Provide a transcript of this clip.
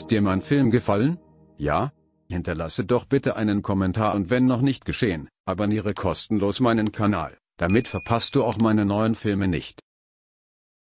Hat dir mein Film gefallen? Ja? Hinterlasse doch bitte einen Kommentar und wenn noch nicht geschehen, abonniere kostenlos meinen Kanal, damit verpasst du auch meine neuen Filme nicht.